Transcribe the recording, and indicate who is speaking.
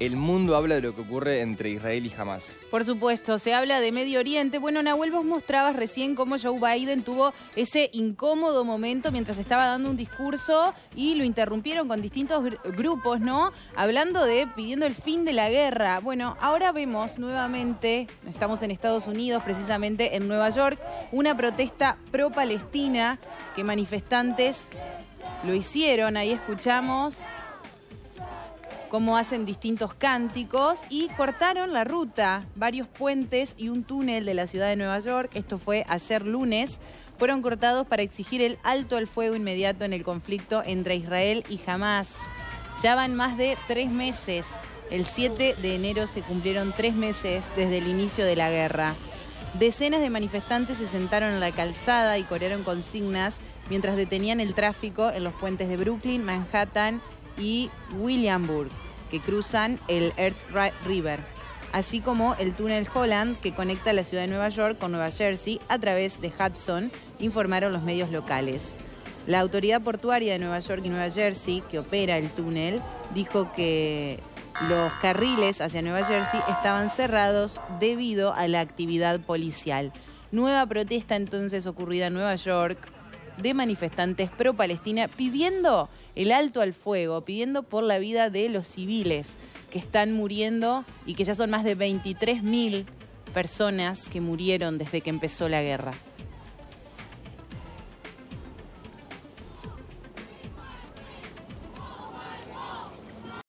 Speaker 1: el mundo habla de lo que ocurre entre Israel y Hamas.
Speaker 2: Por supuesto, se habla de Medio Oriente. Bueno, Nahuel, vos mostrabas recién cómo Joe Biden tuvo ese incómodo momento mientras estaba dando un discurso y lo interrumpieron con distintos grupos, ¿no? Hablando de pidiendo el fin de la guerra. Bueno, ahora vemos nuevamente, estamos en Estados Unidos, precisamente en Nueva York, una protesta pro-palestina que manifestantes lo hicieron. Ahí escuchamos cómo hacen distintos cánticos y cortaron la ruta, varios puentes y un túnel de la ciudad de Nueva York. Esto fue ayer lunes. Fueron cortados para exigir el alto al fuego inmediato en el conflicto entre Israel y Hamas. Ya van más de tres meses. El 7 de enero se cumplieron tres meses desde el inicio de la guerra. Decenas de manifestantes se sentaron en la calzada y corearon consignas mientras detenían el tráfico en los puentes de Brooklyn, Manhattan y Williamburg, que cruzan el Earth River, así como el túnel Holland que conecta la ciudad de Nueva York con Nueva Jersey a través de Hudson, informaron los medios locales. La autoridad portuaria de Nueva York y Nueva Jersey, que opera el túnel, dijo que los carriles hacia Nueva Jersey estaban cerrados debido a la actividad policial. Nueva protesta entonces ocurrida en Nueva York de manifestantes pro-Palestina pidiendo el alto al fuego, pidiendo por la vida de los civiles que están muriendo y que ya son más de 23.000 personas que murieron desde que empezó la guerra.